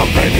something.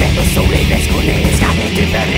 Vivendo sou livre, escolher escape de verdade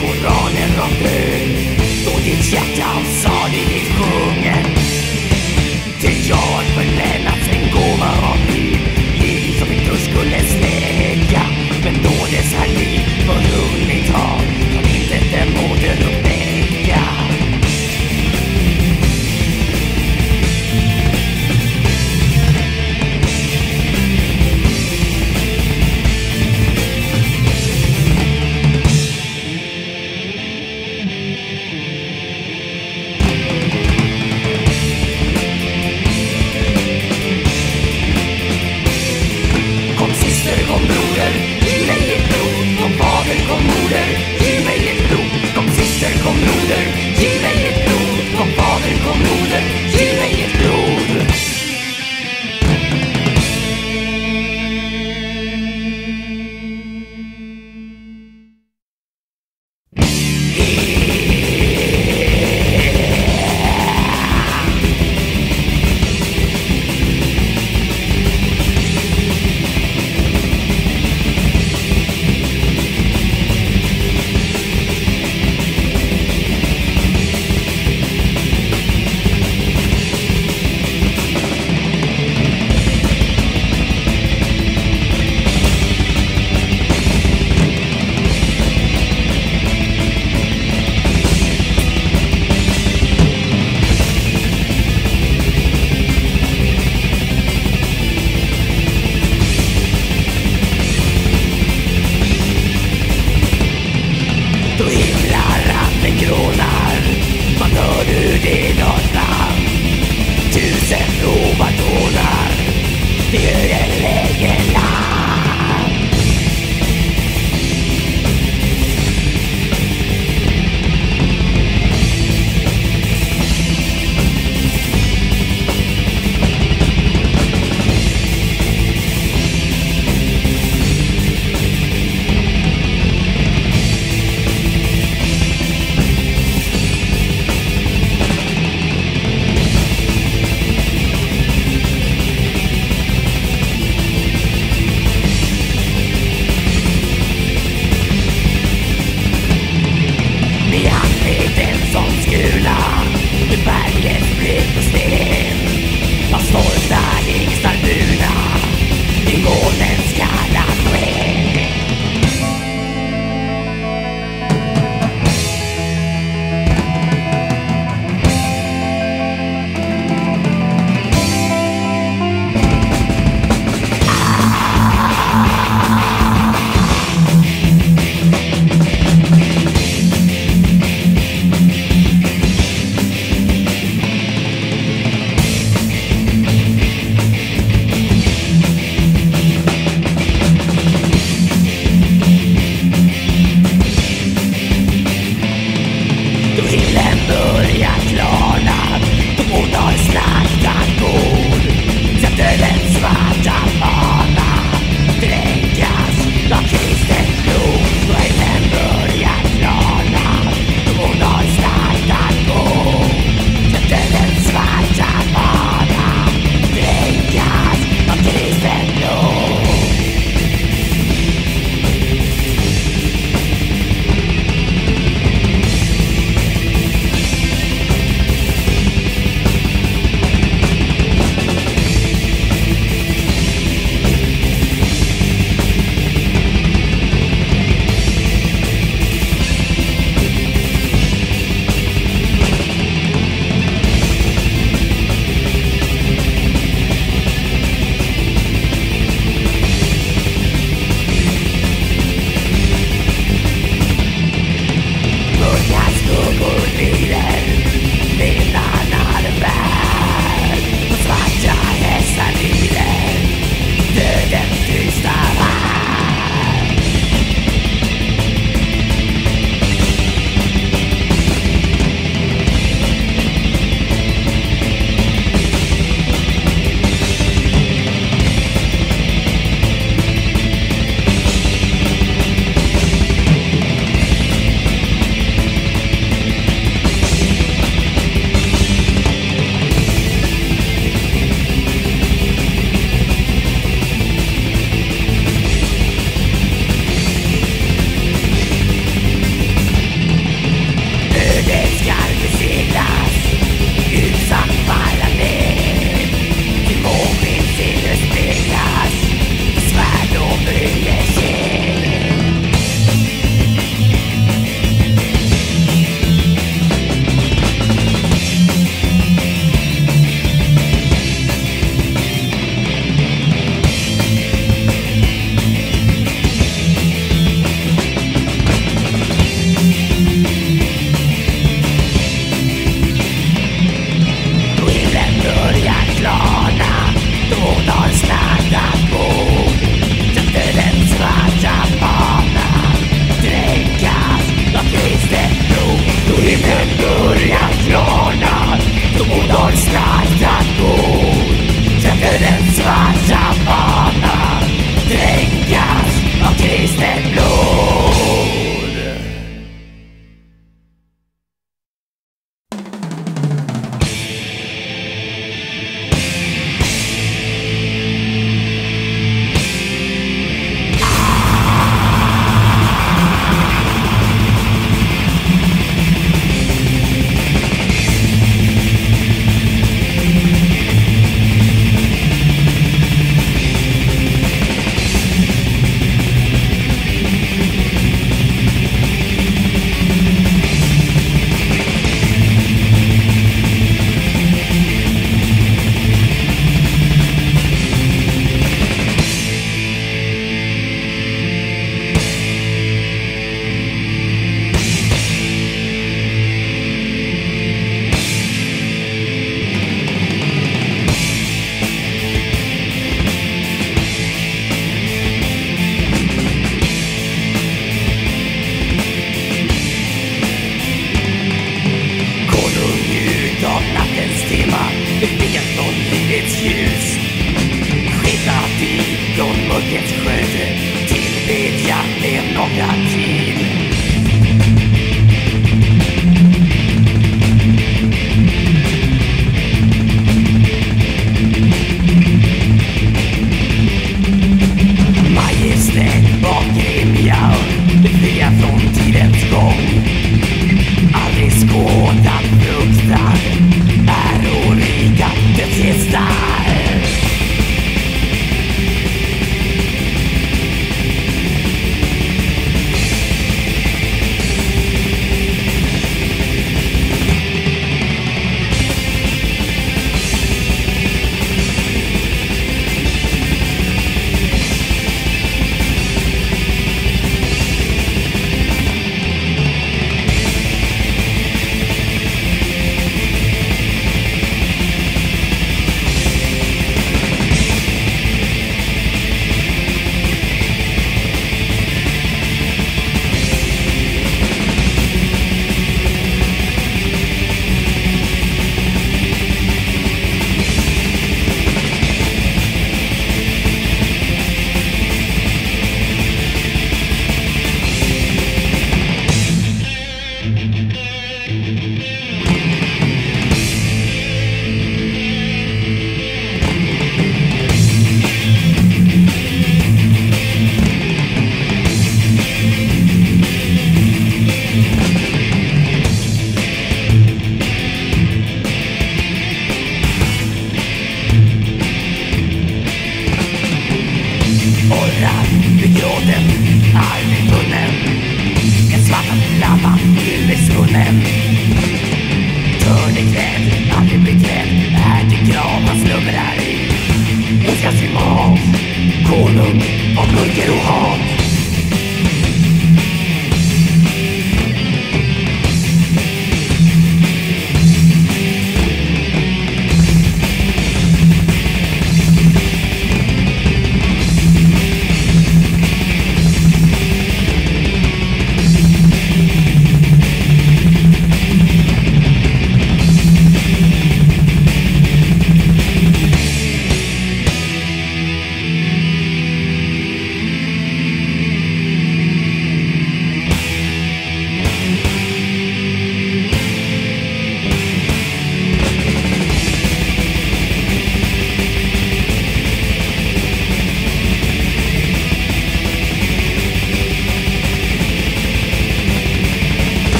古老年轮。Música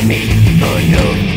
kysste mitt förnuft